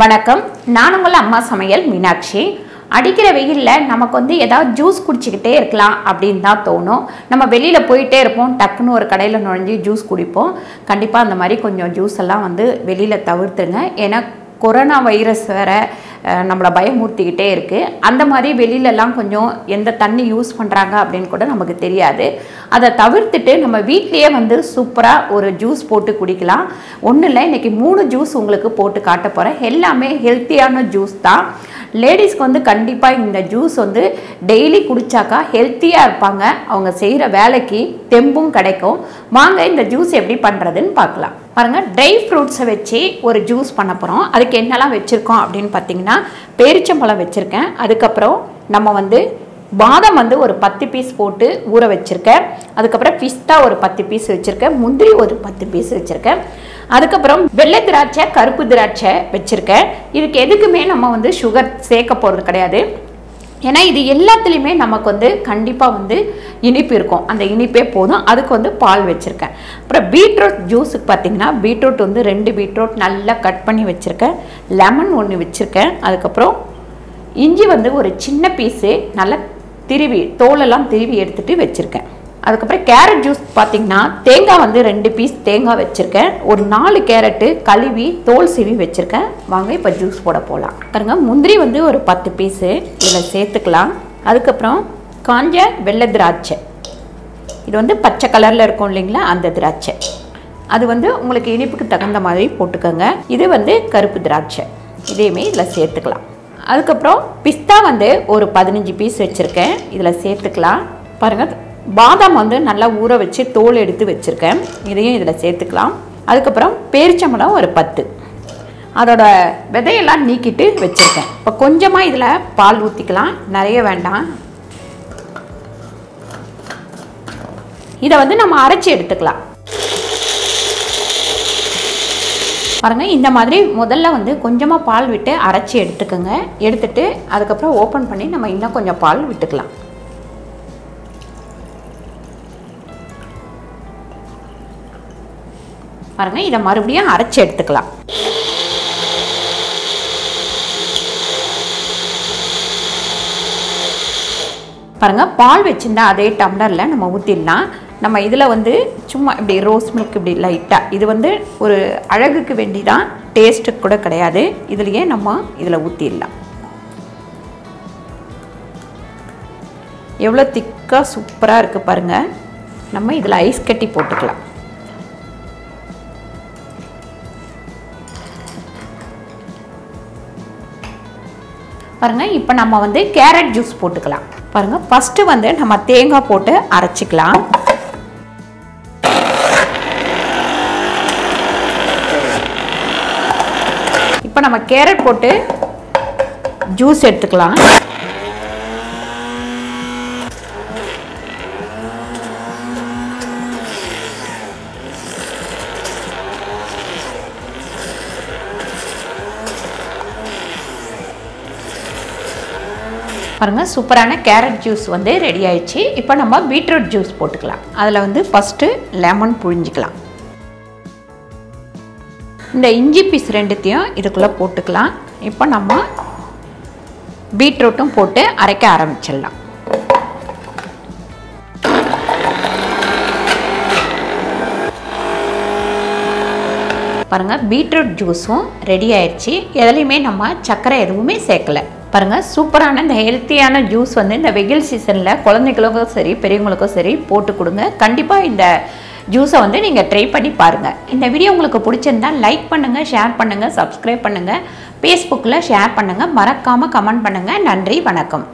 வணக்கம். நான் உங்கள் அம்மா சமையல் மீனாட்சி. அடிக்கிற வெயிலில் நமக்கு வந்து ஏதாவது ஜூஸ் குடிச்சிக்கிட்டே இருக்கலாம் அப்படின்னு தான் தோணும். நம்ம வெளியில் போயிட்டே இருப்போம். டக்குன்னு ஒரு கடையில் நுழைஞ்சு ஜூஸ் குடிப்போம். கண்டிப்பாக அந்த மாதிரி கொஞ்சம் ஜூஸ் எல்லாம் வந்து வெளியில் தவிர்த்துருங்க. ஏன்னா கொரோனா வைரஸ் வேறு நம்மளை பயமுறுத்திக்கிட்டே இருக்குது அந்த மாதிரி வெளியிலலாம் கொஞ்சம் எந்த தண்ணி யூஸ் பண்ணுறாங்க அப்படின்னு கூட நமக்கு தெரியாது. அதை தவிர்த்துட்டு நம்ம வீட்லேயே வந்து சூப்பராக ஒரு ஜூஸ் போட்டு குடிக்கலாம். ஒன்றும் இல்லை இன்றைக்கி மூணு ஜூஸ் உங்களுக்கு போட்டு காட்ட போகிறேன் எல்லாமே ஹெல்த்தியான ஜூஸ் தான். லேடிஸ்க்கு வந்து கண்டிப்பாக இந்த ஜூஸ் வந்து டெய்லி குடித்தாக்கா ஹெல்த்தியாக இருப்பாங்க. அவங்க செய்கிற வேலைக்கு தெம்பும் கிடைக்கும். வாங்க இந்த ஜூஸ் எப்படி பண்ணுறதுன்னு பார்க்கலாம். பாருங்கள் ட்ரை ஃப்ரூட்ஸை வச்சு ஒரு ஜூஸ் பண்ண போகிறோம் அதுக்கு என்னெல்லாம் வச்சுருக்கோம் அப்படின்னு பார்த்தீங்கன்னா பேரிச்சம்பழம் வச்சுருக்கேன். அதுக்கப்புறம் நம்ம வந்து பாதாம் வந்து ஒரு பத்து பீஸ் போட்டு ஊற வச்சுருக்கேன். அதுக்கப்புறம் பிஸ்தா ஒரு பத்து பீஸ் வச்சுருக்கேன். முந்திரி ஒரு பத்து பீஸ் வச்சுருக்கேன். அதுக்கப்புறம் வெள்ளை திராட்சை கருப்பு திராட்சை வச்சுருக்கேன். இதுக்கு எதுக்குமே நம்ம வந்து சுகர் சேர்க்க போகிறது கிடையாது. ஏன்னா இது எல்லாத்துலேயுமே நமக்கு வந்து கண்டிப்பாக வந்து இனிப்பு இருக்கும். அந்த இனிப்பே போதும். அதுக்கு வந்து பால் வச்சுருக்கேன். அப்புறம் பீட்ரூட் ஜூஸுக்கு பார்த்தீங்கன்னா பீட்ரூட் வந்து ரெண்டு பீட்ரூட் நல்லா கட் பண்ணி வச்சுருக்கேன். லெமன் ஒன்று வச்சுருக்கேன். அதுக்கப்புறம் இஞ்சி வந்து ஒரு சின்ன பீஸு நல்லா திருவி தோலெல்லாம் திருவி எடுத்துகிட்டு வச்சுருக்கேன். அதுக்கப்புறம் கேரட் ஜூஸ் பார்த்தீங்கன்னா தேங்காய் வந்து ரெண்டு பீஸ் தேங்காய் வச்சுருக்கேன். ஒரு நாலு கேரட்டு கழுவி தோல் சீவி வச்சுருக்கேன். வாங்க இப்போ ஜூஸ் போட போகலாம் பாருங்க முந்திரி வந்து ஒரு பத்து பீஸு இதில் சேர்த்துக்கலாம். அதுக்கப்புறம் காஞ்ச வெள்ளை திராட்சை. இது வந்து பச்சை கலரில் இருக்கும் இல்லைங்களா அந்த திராட்சை. அது வந்து உங்களுக்கு இனிப்புக்கு தகுந்த மாதிரி போட்டுக்கோங்க. இது வந்து கருப்பு திராட்சை. இதையுமே இதில் சேர்த்துக்கலாம். அதுக்கப்புறம் பிஸ்தா வந்து ஒரு பதினஞ்சு பீஸ் வச்சுருக்கேன். இதில் சேர்த்துக்கலாம். பாருங்கள் பாதாம் வந்து நல்லா ஊற வச்சு தோல் எடுத்து வச்சுருக்கேன். இதையும் இதில் சேர்த்துக்கலாம். அதுக்கப்புறம் பேரிச்சம்பழம் ஒரு பத்து. அதோட விதையெல்லாம் நீக்கிட்டு வச்சுருக்கேன். இப்போ கொஞ்சமாக இதில் பால் ஊற்றிக்கலாம் நிறைய வேண்டாம். இதை வந்து நம்ம அரைச்சி எடுத்துக்கலாம். பாருங்க இந்த மாதிரி முதல்ல வந்து கொஞ்சமாக பால் விட்டு அரைச்சி எடுத்துக்கோங்க. எடுத்துட்டு அதுக்கப்புறம் ஓப்பன் பண்ணி நம்ம இன்னும் கொஞ்சம் பால் விட்டுக்கலாம். பாருங்க இதை மறுபடியும் அரைச்சி எடுத்துக்கலாம். பாருங்க பால் வச்சிருந்தா அதே டம்ளரில் நம்ம ஊற்றிடலாம் நம்ம இதில் வந்து சும்மா இப்படி ரோஸ் மில்க் இப்படி லைட்டாக இது வந்து ஒரு அழகுக்கு வேண்டி தான் டேஸ்ட்டுக்கு கூட கிடையாது. இதுலேயே நம்ம இதில் ஊற்றிடலாம் எவ்வளோ திக்காக சூப்பராக இருக்குது பாருங்கள் நம்ம இதில் ஐஸ் கட்டி போட்டுக்கலாம். பாருங்க இப்போ நம்ம வந்து கேரட் ஜூஸ் போட்டுக்கலாம். பாருங்கள் ஃபஸ்ட்டு வந்து நம்ம தேங்காய் போட்டு அரைச்சிக்கலாம். இப்போ நம்ம கேரட் போட்டு ஜூஸ் எடுத்துக்கலாம். பாருங்கள் சூப்பரான கேரட் ஜூஸ் வந்து ரெடி ஆயிடுச்சு. இப்போ நம்ம பீட்ரூட் ஜூஸ் போட்டுக்கலாம். அதில் வந்து ஃபஸ்ட்டு லெமன் புழிஞ்சிக்கலாம். இந்த இஞ்சி பீஸ் ரெண்டுத்தையும் இதுக்குள்ளே போட்டுக்கலாம். இப்போ நம்ம பீட்ரூட்டும் போட்டு அரைக்க ஆரம்பிச்சிடலாம். பாருங்கள் பீட்ரூட் ஜூஸும் ரெடி ஆயிடுச்சு. எதுலையுமே நம்ம சர்க்கரை எதுவுமே சேர்க்கல. பாருங்கள் சூப்பரான இந்த ஹெல்த்தியான ஜூஸ் வந்து இந்த வெயில் சீசனில் குழந்தைகளுக்கும் சரி பெரியவங்களுக்கும் சரி போட்டு கொடுங்க. கண்டிப்பாக இந்த ஜூஸை வந்து நீங்கள் ட்ரை பண்ணி பாருங்கள் இந்த வீடியோ உங்களுக்கு பிடிச்சிருந்தா லைக் பண்ணுங்கள் ஷேர் பண்ணுங்கள் சப்ஸ்கிரைப் பண்ணுங்கள் ஃபேஸ்புக்கில் ஷேர் பண்ணுங்கள் மறக்காமல் கமெண்ட் பண்ணுங்கள் நன்றி வணக்கம்.